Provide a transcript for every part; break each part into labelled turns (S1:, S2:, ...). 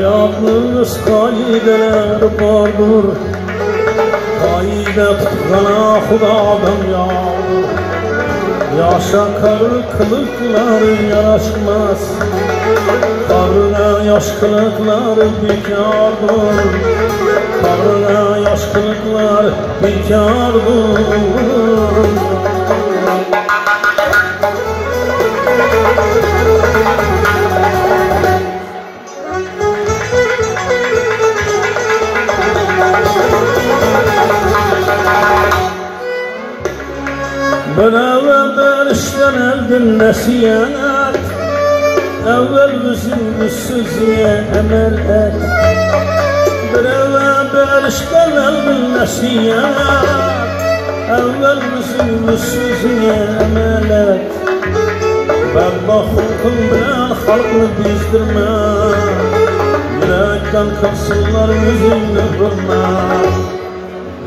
S1: Hayatımız kaydeler vardır Kayde tutgana Xudadan yağdır Yaşa karı kılıklar yaraşmaz. Karına yaş kılıklar bekardır Karına yaş nasihat Evvel üssüzüye emel et işten eldin nasihat Evvel üssüzüye emel et Bedbah hukukun bilen halkını bizdirme Yürekten kalsınlar yüzünü hürmet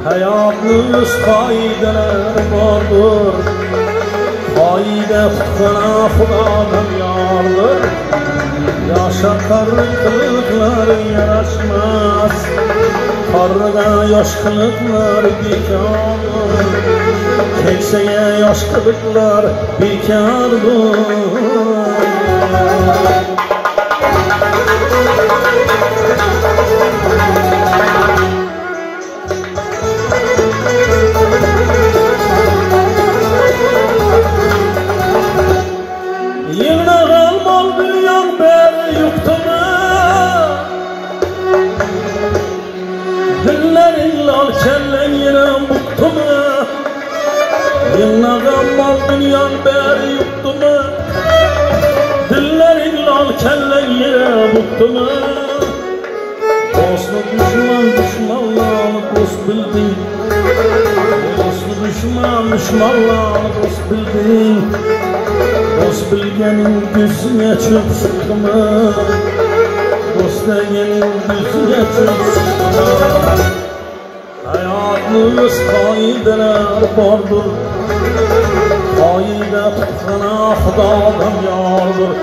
S1: Hayatımız kaydeler vardır Hayde tutkana Xudadan yardır Yaşa karı kılıklar yaraşmaz. Karıda yaş kılıklar bekardır Kekseye yaş kılıklar bekardır Yığnağın Dünyan beri yuktuma Dillerin lal kellen yine buktuma Dostlu düşman düşmanlarını dost bildin. Dostlu düşman düşmanlarını dost bildin. Dost bilgenin gözüne çok sıkma Dost bilgenin gözüne çok sıkma Hayatımız kaideler vardır Kaide tutkana Xudadan yardır.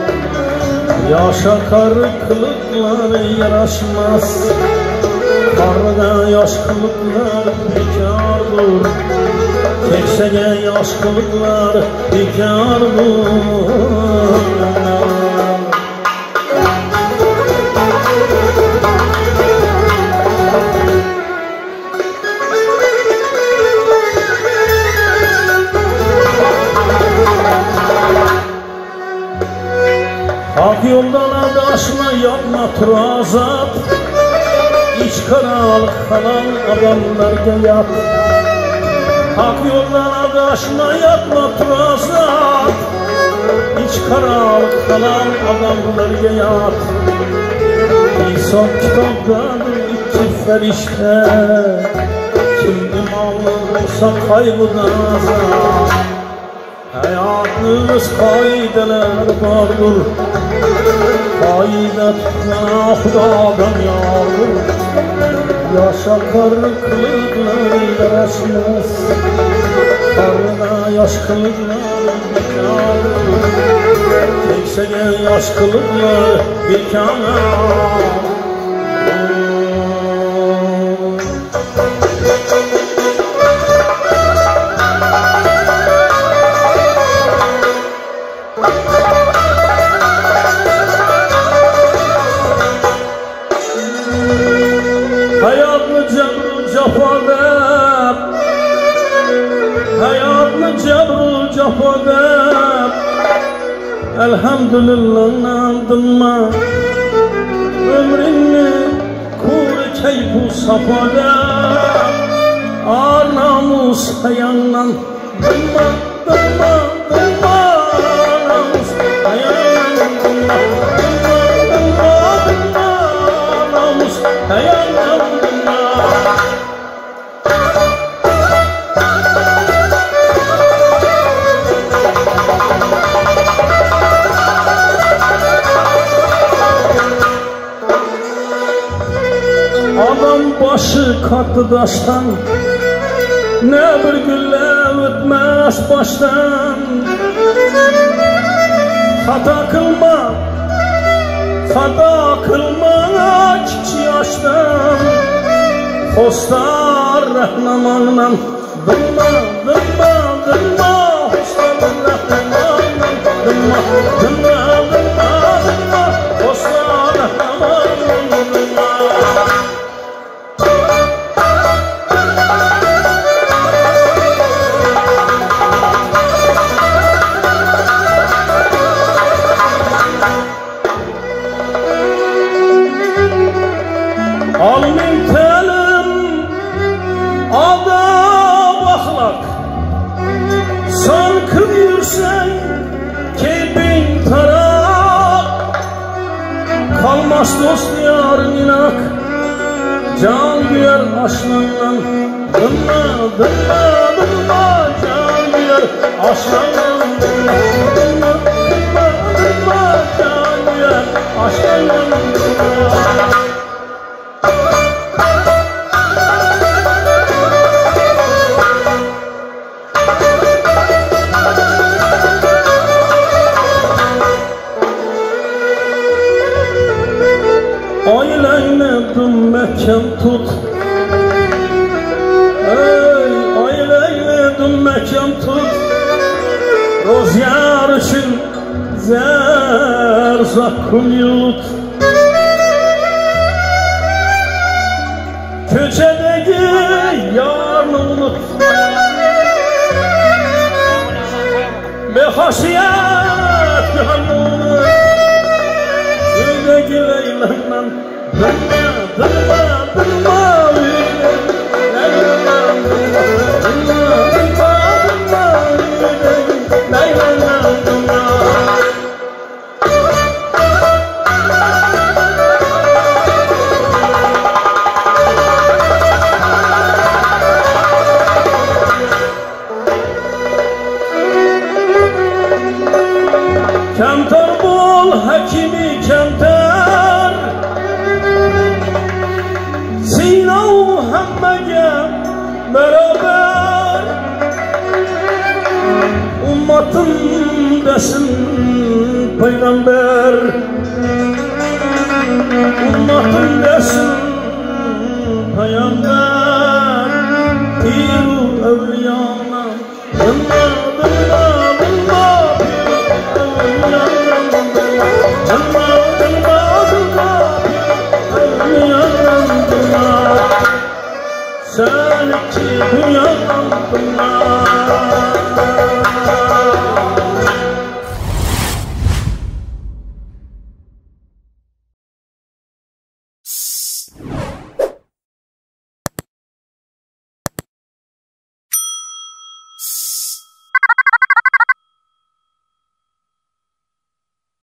S1: Yaşa karı kılıklar yaraşmaz. Karıda yaş kılıklar bekardır Keksege yaş kılıklar bekardır Hak yoldan adaşma yapma turazat. İç karanlık kalan adamlarga yat Hak yoldan adaşma yapma turazat. İç karanlık kalan adamlarga yat İnsan kitaptadır iki ferişte. Kim imanlı olsa kaybıdan azat Hayatımız kaideler vardır. Kaide tutmana Xudadan yardır Yaşa karı kılıklar yaraşmaz Karına yaş kılıklar bekardır Keksege yaş kılıklar bekardır Hayatlı cebrul cefada Elhamdülillah nandınma Ömrünü kur keyfu safada Ar namus hayandan Dınma, dınma, dınma Namus hayandan Adam başı katı daştan Ne bir gülle ötmez baştan. Hata kılma Fada kılmak iki yaştan. Hostar rahnamanla Dımma, dımma, dımma Hostar rahnamanla Dımma, dımma, güyer aşkınla Dınma dınma dınma Can güyer aşkınla Dınma dınma dınma dınma Can güyer aşkınla Dınma Aileyle dümmeken tut Rozyar için zerzakın yut. Köçedeki yarını unut. Behaşiyet gönlünü. Öydeki Leyla'ndan Dırma, dırma, dırma Kemter bul hakimi kemter. Sinav hemmege beraber Ummatın desin peygamber. Ummatın desin peygamber. Piru evliyana